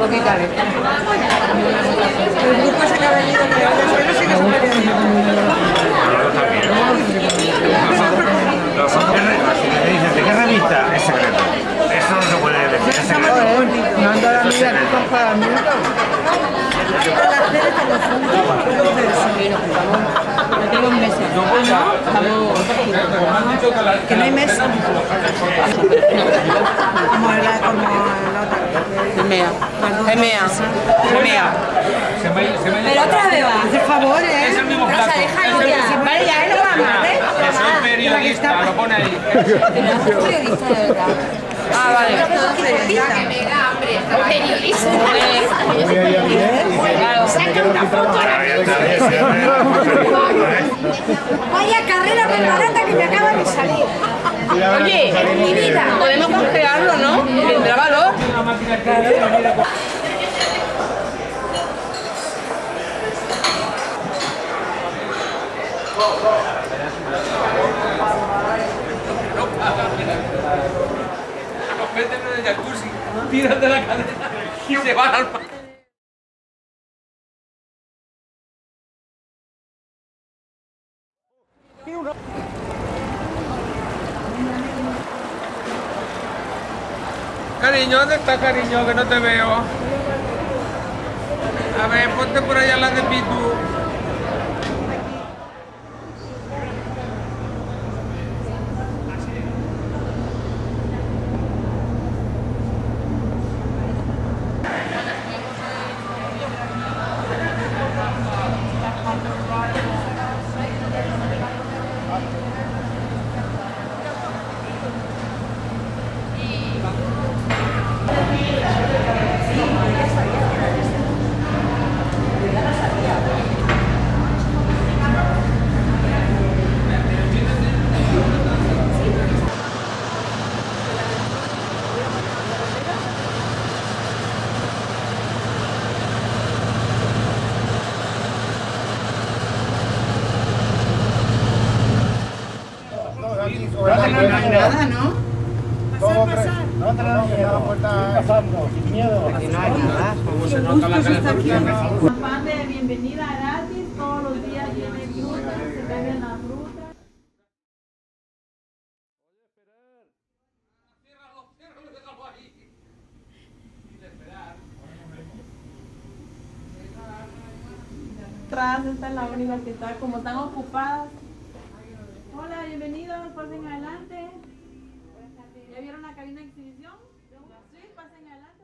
poquita leche. El grupo se que ha venido, pero después sí que se puede Los si me dicen de qué revista, es secreto. Eso no se puede decir, es secreto. No ando a la mía aquí con cada minuto. Tengo un mes. Que no hay mesa. Como la, como la otra. Gemea. Gemea. Gemea. Pero otra vez va. Hace favor, ¿eh? Es el mismo plato. Rosa, déjalo ya. Vale, ya no vamos, ¿eh? Que soy periodista, lo pone ahí. Pero no soy periodista de verdad. Ah, vale. Periodista. Ahora ya está bien, sí, hombre. Vaya carrera de barata que me acaba de salir. Oye, Mi vida. podemos congelarlo, ¿no? Tendrá valor. Los meten en el jacuzzi, tiran de la cadena y se van al mar. Cariño, ¿dónde está cariño? Que no te veo. A ver, ponte por allá la de Pitu. Nada, ¿no? Pan de bienvenida gratis, todos los días viene fruta, se cambian la fruta. Atrás, esta es la única que está, como están ocupadas. Hola, bienvenidos, pasen adelante. ¿Ya vieron la cabina de exhibición? Pasen adelante,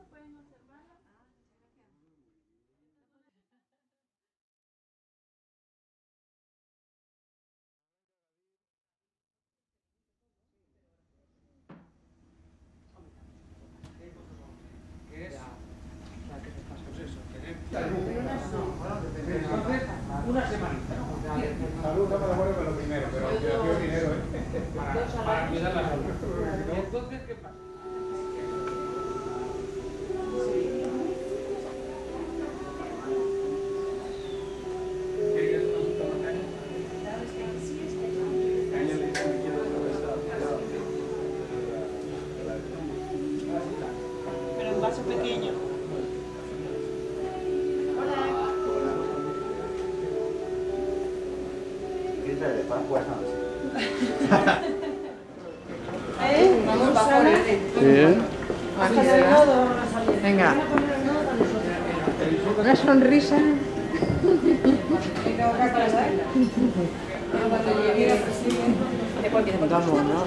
en vaso pequeño. Venga. Una sonrisa. Vamos, ¿no?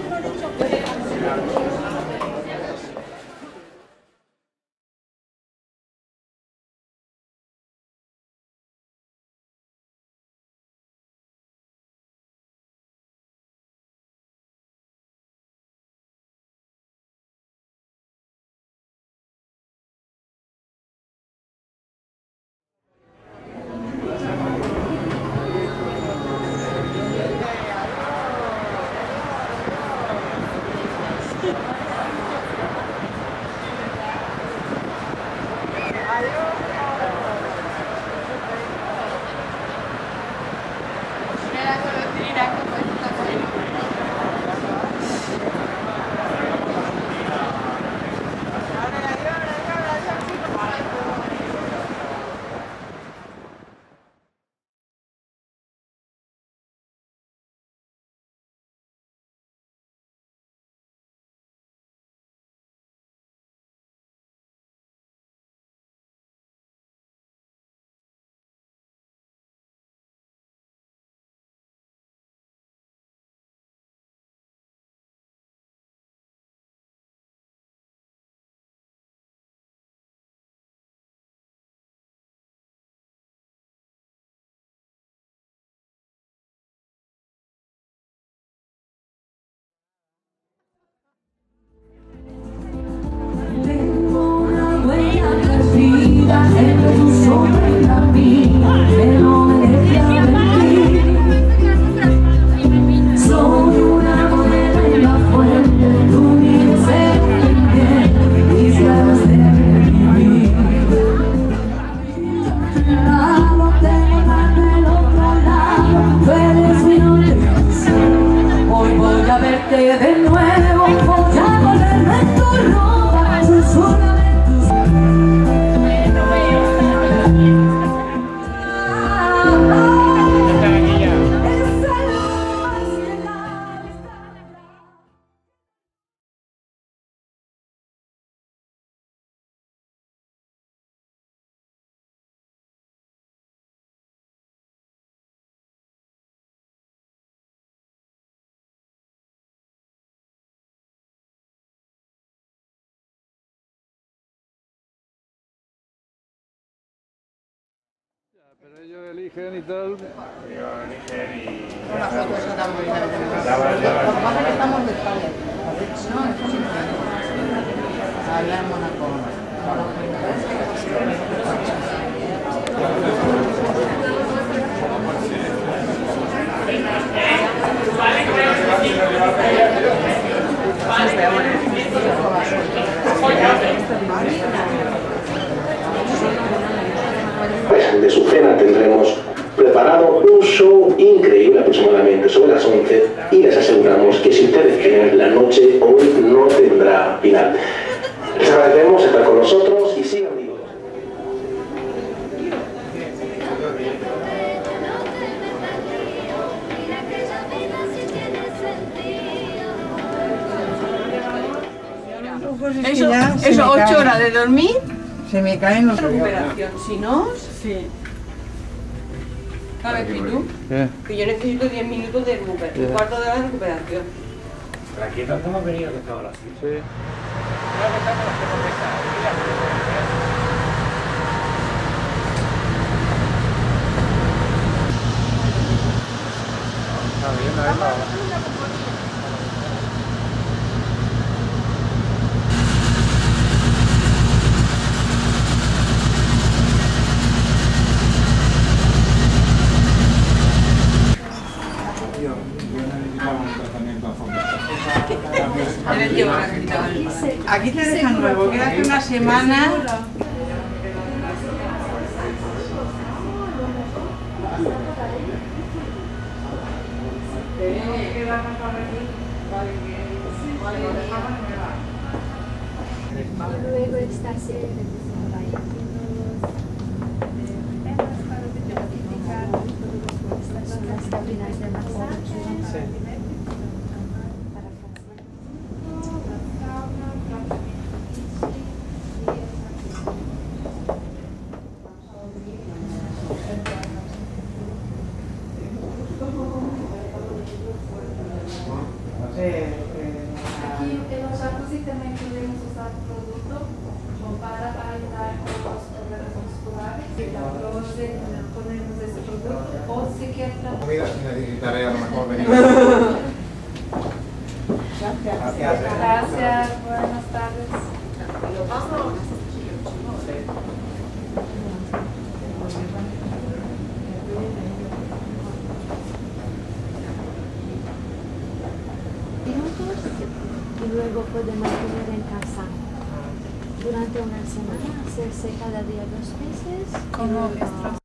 Pero ellos eligen y tal. Una foto esa tan bonita. Lo que pasa es que estamos de espalda. No, eso sí. Allá en Mónaco. Pues, de su cena tendremos preparado un show increíble aproximadamente sobre las 11 y les aseguramos que si ustedes quieren la noche hoy no tendrá final. Les agradecemos estar con nosotros y sigan vivos. Eso, eso ocho horas de dormir. Se me caen los. Recuperación. Si no, sí. ¿Sabes que tú? ¿Qué? Que yo necesito 10 minutos de recuperación. Un cuarto de hora de recuperación. Pero aquí tanto hemos venido que estaba así. Sí. Está bien, ahí va. Yo, yo necesitaba un tratamiento a fondo. Debes llevar a quitar el Aquí te dejan nuevo, quédate una semana. Luego esta serie de temas para identificar las cabinas de masaje. Para Aquí en los jacuzzi también podemos usar producto como para ayudar con los problemas musculares. Y la ponemos ese producto. O Comida necesitaré a lo mejor venir. Gracias, buenas tardes. y luego puede mantener en casa durante una semana, hacerse cada día dos veces. Como luego